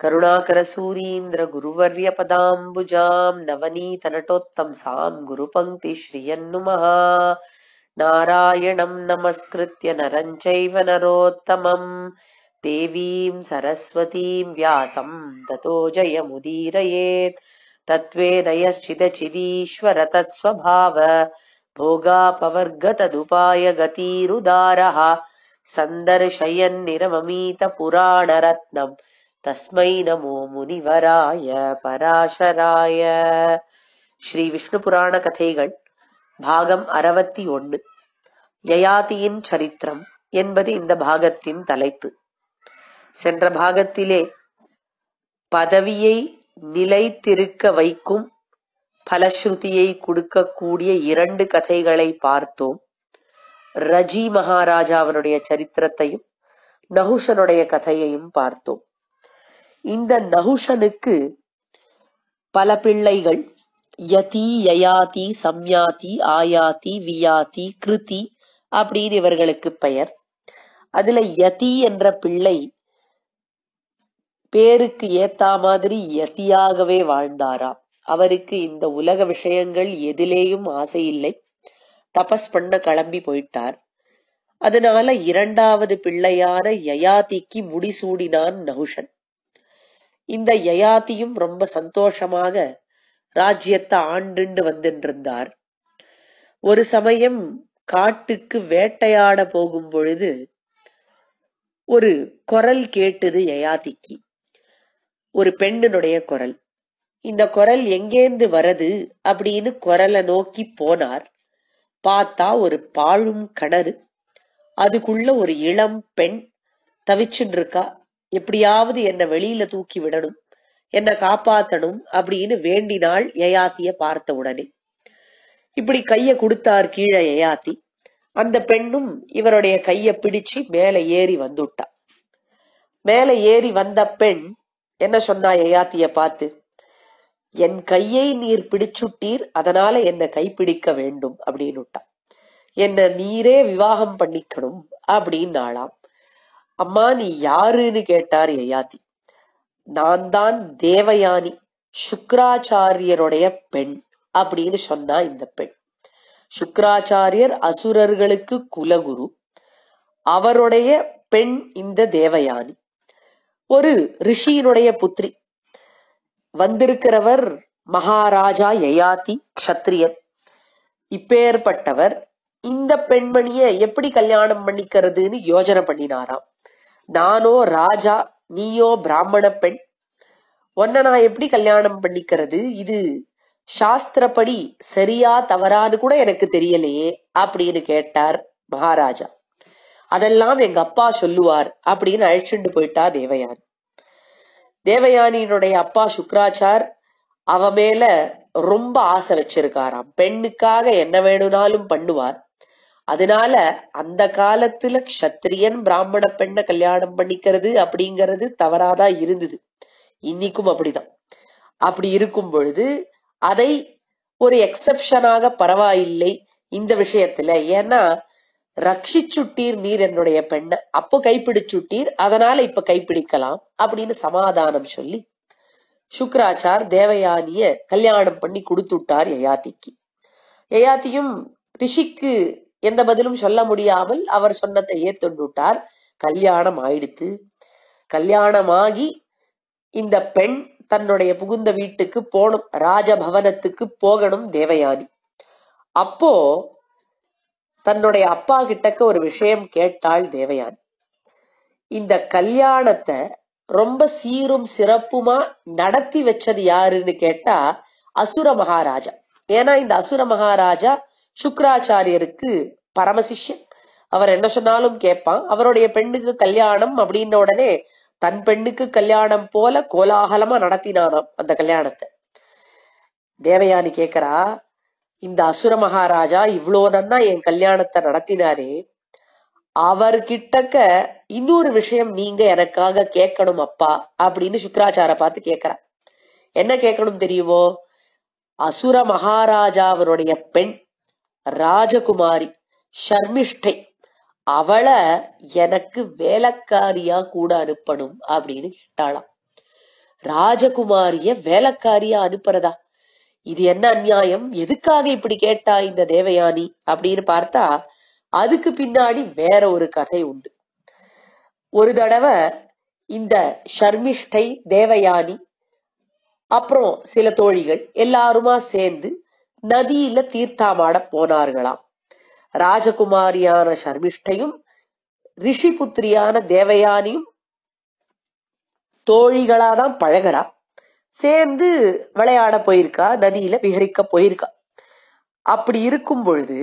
करुणाकरसूरीन्द्रगुरुवर्यपदाम्बुजाम् नवनीतनटोत्तम् साम् गुरुपङ्क्ति श्रियन् नारायणम् नमस्कृत्य नरम् चैव नरोत्तमम् देवीम् सरस्वतीम् व्यासम् ततो जयमुदीरयेत्। तत्त्वे नयश्चिदचिदीश्वर तत्स्वभाव। भोगापवर्गतदुपायगतीरुदारः। सन्दर्शयन्निरममीतपुराणरत्नम् தஸ்மை நமோ முனிவராய பராசராய ஸ்ரீ விஷ்ணு புராண கதைகள் பாகம் அறுபத்தி ஒன்று। யயாதியின் சரித்திரம் என்பது இந்த பாகத்தின் தலைப்பு. சென்ற பாகத்திலே பதவியை நிலைத்திருக்க வைக்கும் பலஸ்ருதியை கொடுக்கக்கூடிய இரண்டு கதைகளை பார்த்தோம். ரஜி மகாராஜா அவனுடைய சரித்திரத்தையும் நகுஷனுடைய கதையையும் பார்த்தோம். இந்த நகுஷனுக்கு பல பிள்ளைகள். யதி யயாதி சம்யாதி ஆயாதி வியாதி கிருதி அப்படின்னு இவர்களுக்கு பெயர். அதுல யதி என்ற பிள்ளை பேருக்கு ஏத்தா மாதிரி யதியாகவே வாழ்ந்தாராம் அவருக்கு இந்த உலக விஷயங்கள் எதிலேயும் ஆசை இல்லை. தபஸ் பண்ண கிளம்பி போயிட்டார். அதனால இரண்டாவது பிள்ளையான யயாதிக்கு முடிசூடினான் நகுஷன். இந்த யயாதியும் ரொம்ப சந்தோஷமாக ராஜ்யத்தை ஆண்டுண்டு வந்துருந்தார். ஒரு சமயம் காட்டுக்கு வேட்டையாட போகும் பொழுது ஒரு குரல் கேட்டது யயாதிக்கு. ஒரு பெண்ணினுடைய குரல். இந்த குரல் எங்கேந்து வரது அப்படின்னு குரலை நோக்கி போனார். பார்த்தா ஒரு பாழும் கிணறு. அதுக்குள்ள ஒரு இளம் பெண் தவிச்சுட்டு இருக்கா எப்படியாவது என்ன வெளியில தூக்கி விடணும். என்ன காப்பாத்தணும் அப்படின்னு வேண்டினாள் யயாத்திய பார்த்த உடனே. இப்படி கைய கொடுத்தார் கீழே யயாத்தி அந்த பெண்ணும் இவருடைய கைய பிடிச்சு மேல ஏறி வந்துட்டா. மேல ஏறி வந்த பெண் என்ன சொன்னா யயாத்திய பார்த்து என் கையை நீர் பிடிச்சுட்டீர் அதனால என்ன கைப்பிடிக்க வேண்டும் அப்படின்னுட்டா. என்ன நீரே விவாகம் பண்ணிக்கணும் அப்படின்னாளாம். அம்மா நீ யாருன்னு கேட்டார் யயாதி. நான் தான் தேவயானி சுக்கராச்சாரியருடைய பெண் அப்படின்னு சொன்னா இந்த பெண். சுக்கராச்சாரியர் அசுரர்களுக்கு குலகுரு. அவருடைய பெண் இந்த தேவயானி. ஒரு ரிஷியினுடைய புத்திரி. வந்திருக்கிறவர் மகாராஜா யயாதி க்ஷத்ரியன் இப்பேற்பட்டவர் இந்த பெண்மணிய எப்படி கல்யாணம் பண்ணிக்கிறதுன்னு யோஜனை பண்ணினாராம். நானோ ராஜா நீயோ பிராமண பெண். ஒன்ன நான் எப்படி கல்யாணம் பண்ணிக்கிறது? இது சாஸ்திரப்படி சரியா தவறான்னு கூட எனக்கு தெரியலையே அப்படின்னு கேட்டார் மகாராஜா. அதெல்லாம் எங்க அப்பா சொல்லுவார் அப்படின்னு அழைச்சிட்டு போயிட்டா தேவயானி. தேவயானியினுடைய அப்பா சுக்ராச்சார் அவ மேல ரொம்ப ஆசை வச்சிருக்காராம். பெண்ணுக்காக என்ன வேணும்னாலும் பண்ணுவார். அதனால அந்த காலத்துல கஷத்திரியன் பிராமண பெண்ணை கல்யாணம் பண்ணிக்கிறது அப்படிங்கிறது தவறாதான் இருந்தது. இன்னைக்கும் அப்படிதான். அப்படி இருக்கும் பொழுது அதை ஒரு எக்ஸப்ஷனாக பரவாயில்லை இந்த விஷயத்துல. ஏன்னா ரட்சிச்சுட்டீர் நீர் என்னுடைய பெண்ணை. அப்போ கைப்பிடிச்சுட்டீர் அதனால இப்ப கைப்பிடிக்கலாம் அப்படின்னு சமாதானம் சொல்லி சுக்ராச்சார் தேவயானிய கல்யாணம் பண்ணி கொடுத்துட்டார் யயாத்திக்கு யயாத்தியும் ரிஷிக்கு எந்த பதிலும் சொல்ல முடியாமல் அவர் சொன்னதை ஏத்துண்டுட்டார் கல்யாணம் ஆயிடுத்து. கல்யாணமாகி இந்த பெண் தன்னுடைய புகுந்த வீட்டுக்கு போகணும் ராஜபவனத்துக்கு போகணும் தேவயானி. அப்போ தன்னுடைய அப்பா கிட்டக்க ஒரு விஷயம் கேட்டாள் தேவயானி. இந்த கல்யாணத்தை ரொம்ப சீரும் சிறப்புமா நடத்தி வச்சது யாருன்னு கேட்டா அசுர மகாராஜா. ஏன்னா இந்த அசுர மகாராஜா சுக்கராச்சாரியருக்கு பரமசிஷ்யன். அவர் என்ன சொன்னாலும் கேட்பான். அவருடைய பெண்ணுக்கு கல்யாணம் அப்படின்ன உடனே தன் பெண்ணுக்கு கல்யாணம் போல கோலாகலமா நடத்தினானாம் அந்த கல்யாணத்தை. தேவயானி கேக்குறா இந்த அசுர மகாராஜா இவ்வளோ நன்னா என் கல்யாணத்தை நடத்தினாரே. அவர்கிட்டக்க இன்னொரு விஷயம் நீங்க எனக்காக கேட்கணும் அப்பா அப்படின்னு சுக்கராச்சார பார்த்து கேக்குறா என்ன கேட்கணும் தெரியுமோ? அசுர மகாராஜாவனுடைய பெண் ராஜகுமாரி ஷர்மிஷ்டை அவளை எனக்கு வேலைக்காரியா கூட அனுப்பணும் அப்படின்னு கேட்டாளாம். ராஜகுமாரிய வேலைக்காரியா அனுப்புறதா? இது என்ன அநியாயம்? எதுக்காக இப்படி கேட்டா இந்த தேவயானி? அப்படின்னு பார்த்தா அதுக்கு பின்னாடி வேற ஒரு கதை உண்டு. ஒரு தடவை இந்த ஷர்மிஷ்டை தேவயானி அப்புறம் சில தோழிகள் எல்லாருமா சேர்ந்து நதியில தீர்த்தாமாட போனார்களாம். ராஜகுமாரியான ஷர்மிஷ்டையும் ரிஷிபுத்திரியான தேவயானியும் தோழிகளாதான் பழகிறா. சேர்ந்து விளையாட போயிருக்கா நதியில விஹரிக்க போயிருக்கா. அப்படி இருக்கும் பொழுது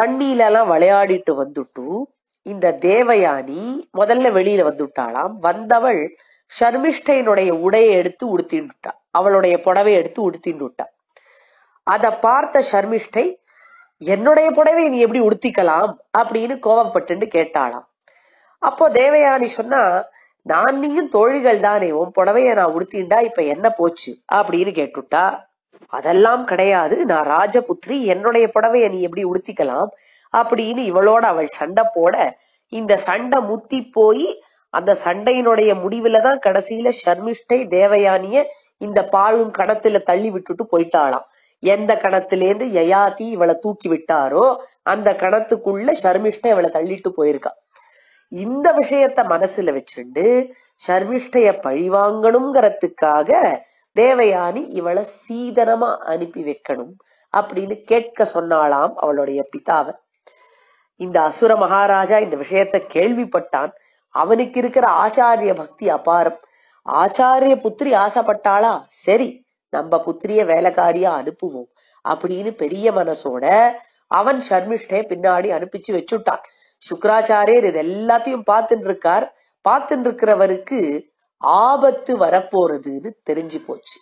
தண்ணியில எல்லாம் விளையாடிட்டு வந்துட்டு இந்த தேவயானி முதல்ல வெளியில வந்துட்டாளாம். வந்தவள் ஷர்மிஷ்டையினுடைய உடையை எடுத்து உடுத்தின்னுட்டா. அவளுடைய புடவை எடுத்து உடுத்தின்னுட்டா. அதை பார்த்த ஷர்மிஷ்டை என்னுடைய புடவை நீ எப்படி உடுத்திக்கலாம்? அப்படின்னு கோபப்பட்டு கேட்டாளாம். அப்போ தேவயானி சொன்னா நான் நீயும் தோழிகள் தானே உன் புடவைய நான் உடுத்திண்டா இப்ப என்ன போச்சு? அப்படின்னு கேட்டுட்டா அதெல்லாம் கிடையாது நான் ராஜபுத்திரி என்னுடைய புடவைய நீ எப்படி உடுத்திக்கலாம்? அப்படின்னு இவளோட அவள் சண்டை போட இந்த சண்டை முத்தி போய் அந்த சண்டையினுடைய முடிவுல தான் கடைசியில ஷர்மிஷ்டை தேவயானிய இந்த பாழும் கடத்துல தள்ளி விட்டுட்டு போயிட்டாளாம். எந்த கணத்திலேருந்து யயாதி இவளை தூக்கி விட்டாரோ அந்த கணத்துக்குள்ள ஷர்மிஷ்ட இவளை தள்ளிட்டு போயிருக்கா. இந்த விஷயத்த மனசுல வச்சுண்டு ஷர்மிஷ்டைய பழிவாங்கணுங்கிறதுக்காக தேவயானி இவளை சீதனமா அனுப்பி வைக்கணும் அப்படின்னு கேட்க சொன்னாளாம் அவளுடைய பிதாவை. இந்த அசுர மகாராஜா இந்த விஷயத்த கேள்விப்பட்டான். அவனுக்கு இருக்கிற ஆச்சாரிய பக்தி அபாரம். ஆச்சாரிய புத்திரி ஆசைப்பட்டாளா? சரி நம்ம புத்திரிய வேலைக்காரியா அனுப்புவோம் அப்படின்னு பெரிய மனசோட அவன் ஷர்மிஷ்டே பின்னாடி அனுப்பிச்சு வச்சுட்டான். சுக்கராச்சாரியர் இது எல்லாத்தையும் பார்த்துட்டு இருக்கார் பார்த்துட்டு இருக்கிறவருக்கு ஆபத்து வரப்போறதுன்னு தெரிஞ்சு போச்சு.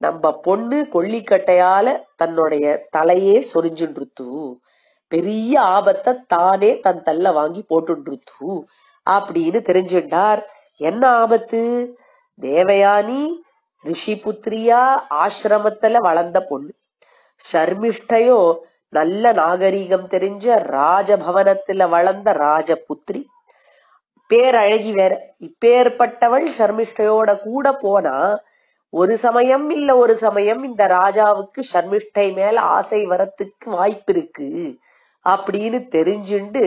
நம்ம பொண்ணு கொல்லிக்கட்டையால தன்னுடைய தலையே சொரிஞ்சுன்றுத்து பெரிய ஆபத்தை தானே தன் தள்ள வாங்கி போட்டுன்றுத்து அப்படின்னு தெரிஞ்சுட்டார். என்ன ஆபத்து? தேவயானி ரிஷிபுத்திரியா ஆசிரமத்துல வளர்ந்த பொண்ணு. ஷர்மிஷ்டையோ நல்ல நாகரீகம் தெரிஞ்ச ராஜபவனத்துல வளர்ந்த ராஜபுத்திரி. பேரழகி வேற. இப்பேற்பட்டவள் ஷர்மிஷ்டையோட கூட போனா ஒரு சமயம் இல்ல ஒரு சமயம் இந்த ராஜாவுக்கு ஷர்மிஷ்டை மேல ஆசை வரத்துக்கு வாய்ப்பு இருக்கு அப்படின்னு தெரிஞ்சுண்டு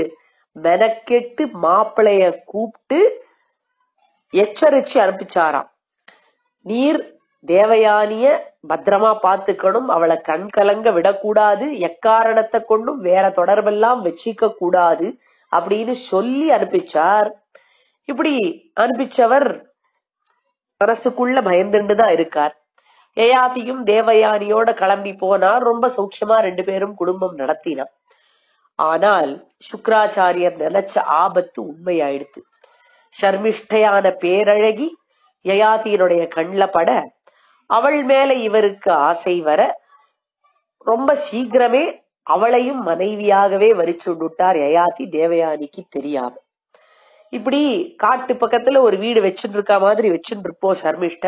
மெனக்கெட்டு மாப்பிளைய கூப்பிட்டு எச்சரிச்சு அனுப்பிச்சாராம். நீர் தேவயானிய பத்திரமா பாத்துக்கணும் அவளை கண் கலங்க விடக்கூடாது. எக்காரணத்தை கொண்டும் வேற தொடர்பெல்லாம் வச்சிக்க கூடாது அப்படின்னு சொல்லி அனுப்பிச்சார். இப்படி அனுப்பிச்சவர் மனசுக்குள்ள பயந்துண்டுதான் இருக்கார். யயாதியும் தேவயானியோட கிளம்பி போனார் ரொம்ப சௌக்கியமா ரெண்டு பேரும் குடும்பம் நடத்தினார் ஆனால் சுக்கராச்சாரியர் நினைச்ச ஆபத்து உண்மையாயிடுத்து. ஷர்மிஷ்டையான பேரழகி யயாதியினுடைய கண்ல பட அவள் மேல இவருக்கு ஆசை வர ரொம்ப சீக்கிரமே அவளையும் மனைவியாகவே வரிச்சுண்டுட்டார் யயாதி தேவயானிக்கு தெரியாம. இப்படி காட்டு பக்கத்துல ஒரு வீடு வச்சுட்டு இருக்க மாதிரி வச்சுட்டு இருப்போம் சர்மிஷ்ட.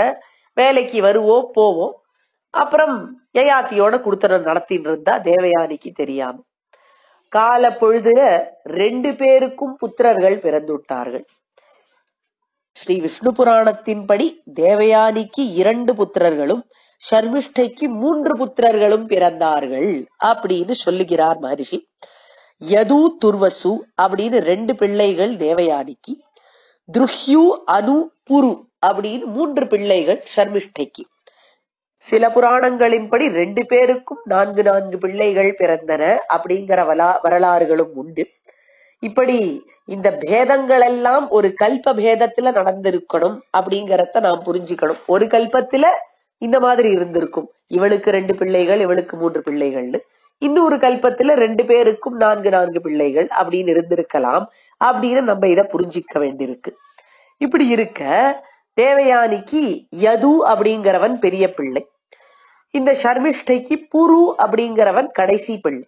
வேலைக்கு வருவோம் போவோம் அப்புறம் யயாத்தியோட குடுத்தனம் நடத்தின்னு இருந்தா தேவயானிக்கு தெரியாம. கால பொழுதுல ரெண்டு பேருக்கும் புத்திரர்கள் பிறந்துட்டார்கள் ஸ்ரீ விஷ்ணு புராணத்தின்படி தேவயானிக்கு இரண்டு புத்திரர்களும் சர்மிஷ்டைக்கு மூன்று புத்திரர்களும் பிறந்தார்கள் அப்படின்னு சொல்லுகிறார் மகரிஷி. யது துர்வசு அப்படின்னு ரெண்டு பிள்ளைகள் தேவயானிக்கு துருஹ்யு அனு புரு அப்படின்னு மூன்று பிள்ளைகள் சர்மிஷ்டைக்கு சில புராணங்களின்படி ரெண்டு பேருக்கும் நான்கு நான்கு பிள்ளைகள் பிறந்தன அப்படிங்கிற வரலாறுகளும் உண்டு. இப்படி இந்த பேதங்கள் எல்லாம் ஒரு கல்ப பேதத்துல நடந்திருக்கணும் அப்படிங்கறத நாம் புரிஞ்சுக்கணும். ஒரு கல்பத்துல இந்த மாதிரி இருந்திருக்கும். இவளுக்கு ரெண்டு பிள்ளைகள் இவளுக்கு மூன்று பிள்ளைகள்னு. இன்னொரு கல்பத்துல ரெண்டு பேருக்கும் நான்கு நான்கு பிள்ளைகள் அப்படின்னு இருந்திருக்கலாம் அப்படின்னு நம்ம இத புரிஞ்சிக்க வேண்டியிருக்கு. இப்படி இருக்க தேவயானிக்கு யது அப்படிங்கிறவன் பெரிய பிள்ளை. இந்த ஷர்மிஷ்டைக்கு புரு அப்படிங்கிறவன் கடைசி பிள்ளை.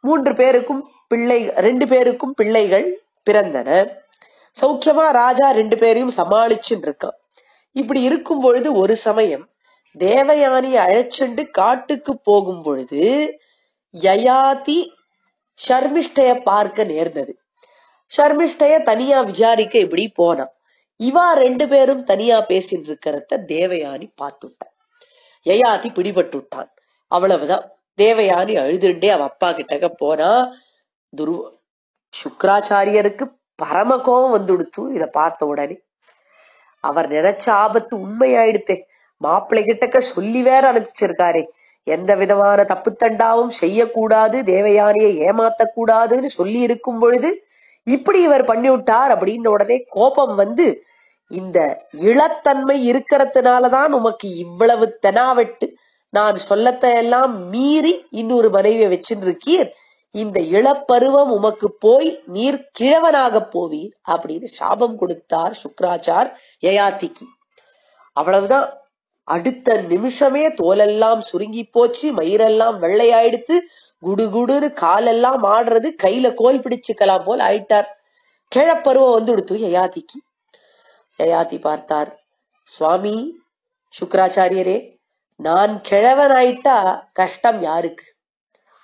மூன்று பேருக்கும் பிள்ளை ரெண்டு பேருக்கும் பிள்ளைகள் பிறந்தன. சௌக்கியமா ராஜா ரெண்டு பேரையும் சமாளிச்சுன்னு இருக்கான் இப்படி இருக்கும் பொழுது ஒரு சமயம் தேவயானி அழைச்சுண்டு காட்டுக்கு போகும் பொழுது யயாதி ஷர்மிஷ்டைய பார்க்க நேர்ந்தது. ஷர்மிஷ்டைய தனியா விசாரிக்க இப்படி போனான் இவா ரெண்டு பேரும் தனியா பேசின்னு இருக்கிறத தேவயானி பார்த்துட்டான் யயாதி பிடிபட்டு விட்டான் அவ்வளவுதான். தேவயானி அழுதுண்டே அவ அப்பா கிட்டக்க போனா துருவ சுக்கராச்சாரியருக்கு பரம கோபம் வந்துடுத்து இத பார்த்த உடனே. அவர் நினைச்ச ஆபத்து உண்மையாயிடுத்தே. மாப்பிள்ளை கிட்டக்க சொல்லி வேற அனுப்பிச்சிருக்காரே. எந்த விதமான தப்பு தண்டாவும் செய்யக்கூடாது தேவயானியை ஏமாத்த கூடாதுன்னு சொல்லி இருக்கும் பொழுது இப்படி இவர் பண்ணி விட்டார் அப்படின்ற உடனே கோபம் வந்து இந்த இளத்தன்மை இருக்கிறதுனாலதான் உமக்கு இவ்வளவு தெனாவெட்டு. நான் சொல்லத்தையெல்லாம் மீறி இன்னொரு மனைவியை வச்சுட்டு இருக்கீர் இந்த இளப்பருவம் உமக்கு போய் நீர் கிழவனாக போவீர் அப்படின்னு சாபம் கொடுத்தார் சுக்ராச்சார் யயாத்திக்கு அவ்வளவுதான். அடுத்த நிமிஷமே தோலெல்லாம் சுருங்கி போச்சு மயிரெல்லாம் வெள்ளையாயிடுத்து குடுகுடுன்னு காலெல்லாம் ஆடுறது கையில கோல் பிடிச்சுக்கலாம் போல் ஆயிட்டார். கிழப்பருவம் வந்து கொடுத்து யயாதிக்கு. யயாதி பார்த்தார் சுவாமி சுக்கராச்சாரியரே நான் கிழவனாயிட்டா கஷ்டம் யாருக்கு?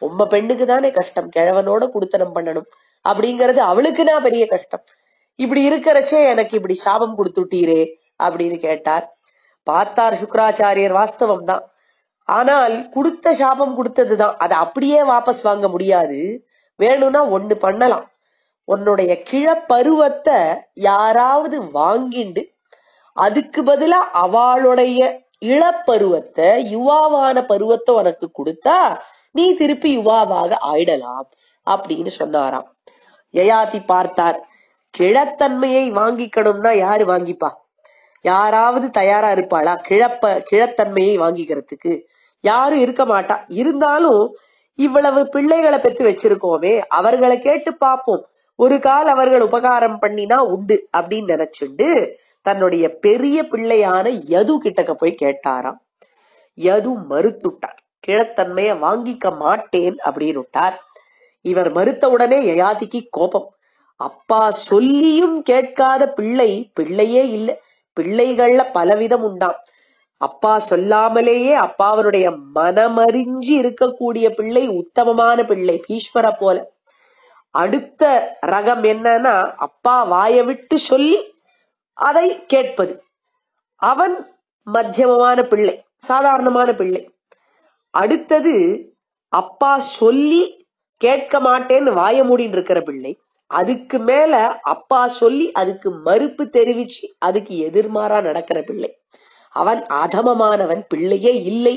உம்ம பெண்ணுக்கு தானே கஷ்டம் கிழவனோட குடுத்தனம் பண்ணணும். அப்படிங்கறது அவளுக்குனா பெரிய கஷ்டம். இப்படி இருக்கிறச்சே எனக்கு இப்படி சாபம் கொடுத்துட்டீரே அப்படின்னு கேட்டார். பார்த்தார் சுக்கராச்சாரியர் வாஸ்தவம் தான். ஆனால் கொடுத்த சாபம் கொடுத்ததுதான் அதை அப்படியே வாபஸ் வாங்க முடியாது. வேணும்னா ஒண்ணு பண்ணலாம். உன்னுடைய கிழப்பருவத்தை யாராவது வாங்கிண்டு அதுக்கு பதிலா அவளுடைய இளப்பருவத்தை யுவாவான பருவத்தை உனக்கு கொடுத்தா நீ திருப்பி யுவாவாக ஆயிடலாம் அப்படின்னு சொன்னாராம். யயாதி பார்த்தார் கிழத்தன்மையை வாங்கிக்கணும்னா யாரு வாங்கிப்பா? யாராவது தயாரா இருப்பாளா? கிழப்ப கிழத்தன்மையை வாங்கிக்கிறதுக்கு. யாரும் இருக்க மாட்டா? இருந்தாலும் இவ்வளவு பிள்ளைகளை பெத்து வச்சிருக்கோமே அவர்களை கேட்டு பார்ப்போம். ஒரு கால் அவர்கள் உபகாரம் பண்ணினா உண்டு அப்படின்னு நினைச்சுண்டு தன்னுடைய பெரிய பிள்ளையான யது கிட்டக்க போய் கேட்டாராம். யது மறுத்துட்டார் கிழத்தன்மைய வாங்கிக்க மாட்டேன் அப்படின்னு விட்டார். இவர் மறுத்த உடனே யயாதிக்கு கோபம். அப்பா சொல்லியும் கேட்காத பிள்ளை பிள்ளையே இல்லை பிள்ளைகள்ல பலவிதம் உண்டாம். அப்பா சொல்லாமலேயே அப்பாவனுடைய மனமறிஞ்சி இருக்கக்கூடிய பிள்ளை உத்தமமான பிள்ளை பீஷ்மர போல. அடுத்த ரகம் என்னன்னா அப்பா வாய விட்டு சொல்லி அதை கேட்பது. அவன் மத்தியமமான பிள்ளை சாதாரணமான பிள்ளை. அடுத்தது அப்பா சொல்லி கேட்க மாட்டேன்னு வாய மூடின்னு இருக்கிற பிள்ளை அதுக்கு மேல அப்பா சொல்லி அதுக்கு மறுப்பு தெரிவிச்சு அதுக்கு எதிர்மாறா நடக்கிற பிள்ளை. அவன் அதமமானவன் பிள்ளையே இல்லை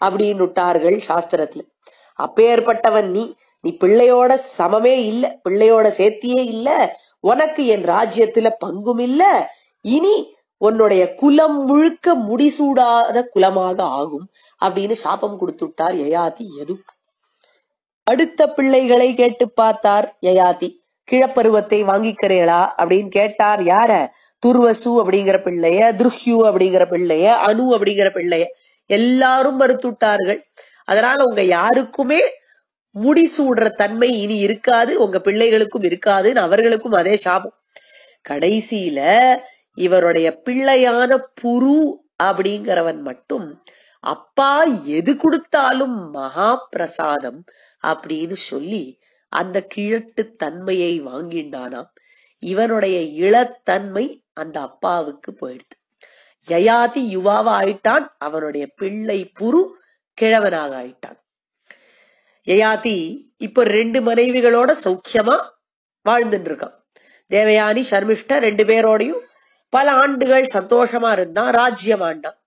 அப்படின்னு விட்டார்கள் சாஸ்திரத்துல. அப்பேற்பட்டவன் நீ நீ பிள்ளையோட சமமே இல்ல பிள்ளையோட சேர்த்தியே இல்ல உனக்கு என் ராஜ்யத்துல பங்கும் இல்ல இனி உன்னுடைய குலம் முழுக்க முடிசூடாத குலமாக ஆகும். அப்படின்னு சாபம் கொடுத்துட்டார் யயாதி எதுக்கு? அடுத்த பிள்ளைகளை கேட்டு பார்த்தார் யயாதி. கிழப்பருவத்தை வாங்கிக்கிறீங்களா அப்படின்னு கேட்டார் யார? துர்வசு அப்படிங்கிற பிள்ளைய துருஹ்யு அப்படிங்கிற பிள்ளைய அனு அப்படிங்கிற பிள்ளைய. எல்லாரும் மறுத்துட்டார்கள் அதனால உங்க யாருக்குமே முடிசூடுற தன்மை இனி இருக்காது உங்க பிள்ளைகளுக்கும் இருக்காதுன்னு அவர்களுக்கும் அதே சாபம். கடைசியில இவருடைய பிள்ளையான புரு அப்படிங்கிறவன் மட்டும் அப்பா எது கொடுத்தாலும் மகா பிரசாதம் அப்படின்னு சொல்லி அந்த கிழட்டு தன்மையை வாங்கிண்டானாம். இவனுடைய இளத்தன்மை அந்த அப்பாவுக்கு போயிடுது யயாதி யுவாவா ஆயிட்டான். அவனுடைய பிள்ளை புரு கிழவனாக ஆயிட்டான். யயாதி இப்ப ரெண்டு மனைவிகளோட சௌக்கியமா வாழ்ந்துட்டு இருக்கான் தேவயானி சர்மிஷ்ட ரெண்டு பேரோடையும் பல ஆண்டுகள் சந்தோஷமா இருந்தான் ராஜ்யம் ஆண்டான்.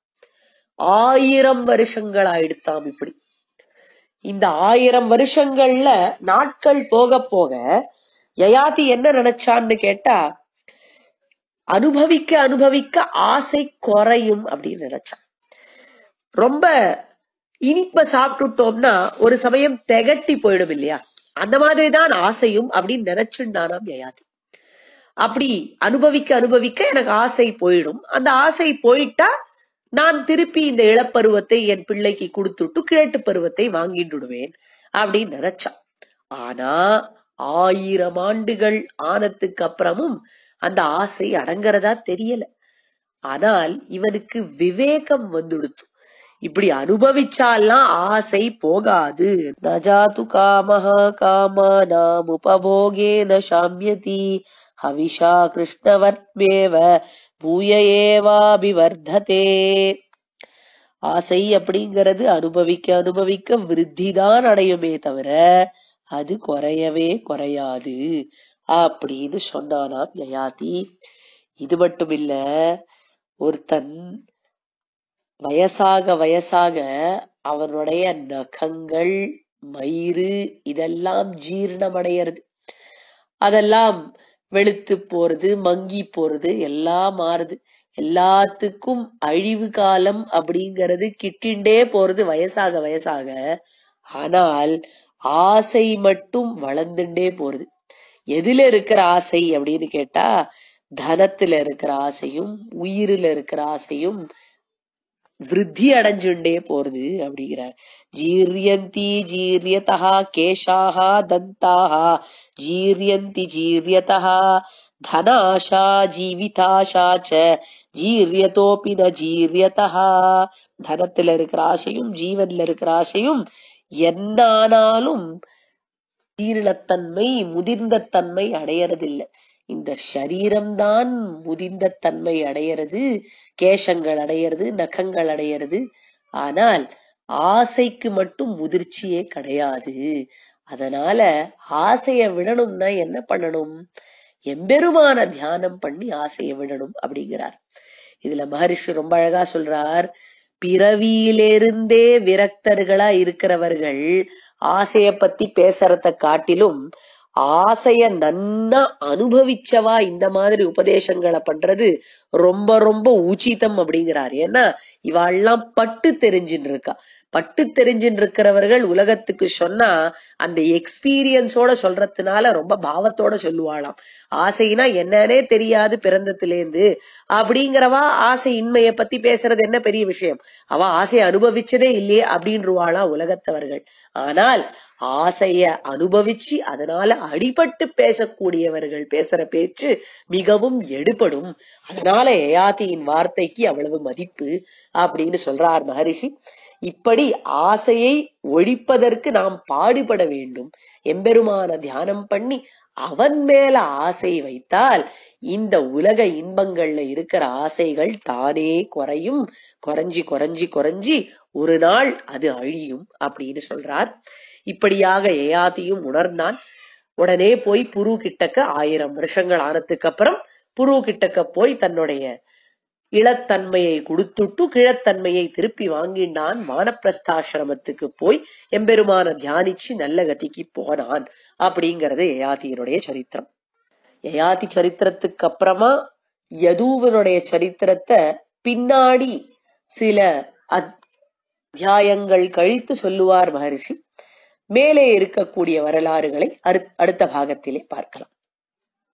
ஆயிரம் வருஷங்கள் ஆயிடுத்தாம் இப்படி. இந்த ஆயிரம் வருஷங்கள்ல நாட்கள் போக போக யயாதி என்ன நினைச்சான்னு கேட்டா அனுபவிக்க அனுபவிக்க ஆசை குறையும் அப்படின்னு நினைச்சான். ரொம்ப இனிப்ப சாப்பிட்டுட்டோம்னா ஒரு சமயம் திகட்டி போயிடும் இல்லையா? அந்த மாதிரிதான் ஆசையும் அப்படின்னு நினைச்சுண்டானாம் யயாதி. அப்படி அனுபவிக்க அனுபவிக்க எனக்கு ஆசை போயிடும். அந்த ஆசை போயிட்டா நான் திருப்பி இந்த இளப்பருவத்தை என் பிள்ளைக்கு கொடுத்துட்டு கிழட்டு பருவத்தை வாங்கிடுவேன் அப்படின்னு நினைச்சான். ஆனா ஆயிரம் ஆண்டுகள் ஆனதுக்கு அப்புறமும் அந்த ஆசை அடங்குறதா தெரியல. ஆனால் இவனுக்கு விவேகம் வந்துடுச்சு. இப்படி அனுபவிச்சாலாம் ஆசை போகாது. நஜாது காமஹா காமானாம் உபபோகேன சாமியதி ஹவிஷா கிருஷ்ணவர்மேவ பூய ஏவாபிவர்ததே. ஆசை அப்படிங்கிறது அனுபவிக்க அனுபவிக்க விருத்திதான் அடையுமே தவிர அது குறையவே குறையாது. அப்படின்னு சொன்னானாம் யயாதி. இது மட்டும் இல்ல ஒருத்தன் வயசாக வயசாக அவனுடைய நகங்கள் மயிறு இதெல்லாம் ஜீரணமடைகிறது அதெல்லாம் வெளுத்து போறது மங்கி போறது எல்லாம் மாறுது. எல்லாத்துக்கும் அழிவு காலம் அப்படிங்கிறது கிட்டிண்டே போறது வயசாக வயசாக. ஆனால் ஆசை மட்டும் வளர்ந்துட்டே போறது. எதுல இருக்கிற ஆசை அப்படின்னு கேட்டா தனத்துல இருக்கிற ஆசையும் உயிரில இருக்கிற ஆசையும் விருத்தி அடைஞ்சுண்டே போறது அப்படிங்கிறார். ஜீரியந்தி ஜீரியதா கேஷாகா தந்தாஹா ஜீரியந்தி ஜீரியதா தனாஷா ஜீவிதாஷா ச ஜீரியதோபி ந ஜீரியதா தனத்துல இருக்கிற ஆசையும் ஜீவன்ல இருக்கிற ஆசையும் என்னானாலும் ஜீரணத்தன்மை முதிர்ந்த தன்மை அடையறதில்லை. இந்த சரீரம்தான் முதிர்ந்த தன்மை அடையிறது கேசங்கள் அடையிறது நகங்கள் அடையிறது. ஆனால் ஆசைக்கு மட்டும் முதிர்ச்சியே கிடையாது. அதனால ஆசைய விடணும்னா என்ன பண்ணணும்? எம்பெருமான தியானம் பண்ணி ஆசைய விடணும் அப்படிங்கிறார். இதுல மகரிஷி ரொம்ப அழகா சொல்றார் பிறவியிலிருந்தே விரக்தர்களா இருக்கிறவர்கள் ஆசைய பத்தி பேசுறத காட்டிலும் ஆசைய நன்னா அனுபவிச்சவா இந்த மாதிரி உபதேசங்களை பண்றது ரொம்ப ரொம்ப உச்சிதம் அப்படிங்கிறாரு. ஏன்னா இவாள்லாம் பட்டு தெரிஞ்சுன்னு இருக்கா. பட்டு தெரிஞ்சுன்னு இருக்கிறவர்கள் உலகத்துக்கு சொன்னா அந்த எக்ஸ்பீரியன்ஸோட சொல்றதுனால ரொம்ப பாவத்தோட சொல்லுவாளாம். ஆசைனா என்னன்னே தெரியாது பிறந்தத்திலேருந்து அப்படிங்கிறவா ஆசை இன்மையை பத்தி பேசுறது என்ன பெரிய விஷயம்? அவ ஆசையை அனுபவிச்சதே இல்லையே அப்படின்றவாளாம் உலகத்தவர்கள். ஆனால் ஆசைய அனுபவிச்சு அதனால அடிபட்டு பேசக்கூடியவர்கள் பேசுற பேச்சு மிகவும் எடுபடும். அதனால யயாதியின் வார்த்தைக்கு அவ்வளவு மதிப்பு அப்படின்னு சொல்றார் மகரிஷி. இப்படி ஆசையை ஒழிப்பதற்கு நாம் பாடுபட வேண்டும். எம்பெருமான தியானம் பண்ணி அவன் மேல ஆசை வைத்தால் இந்த உலக இன்பங்கள்ல இருக்கிற ஆசைகள் தானே குறையும். குறைஞ்சி குறைஞ்சி குறைஞ்சி ஒரு நாள் அது அழியும் அப்படின்னு சொல்றார். இப்படியாக ஏயாதியும் உணர்ந்தான். உடனே போய் புரு கிட்டக்க ஆயிரம் வருஷங்கள் ஆனதுக்கு அப்புறம் புரு கிட்டக்க போய் தன்னுடைய இளத்தன்மையை கொடுத்துட்டு கிழத்தன்மையை திருப்பி வாங்கினான் வானப்பிரஸ்தாசிரமத்துக்கு போய் எம்பெருமான தியானிச்சு நல்ல கதிக்கு போனான் அப்படிங்கறது யயாதியினுடைய சரித்திரம். யயாதி சரித்திரத்துக்கு அப்புறமா யதுவனுடைய சரித்திரத்தை பின்னாடி சில அத்தியாயங்கள் கழித்து சொல்லுவார் மகரிஷி. மேலே இருக்கக்கூடிய வரலாறுகளை அடுத்த பாகத்திலே பார்க்கலாம்.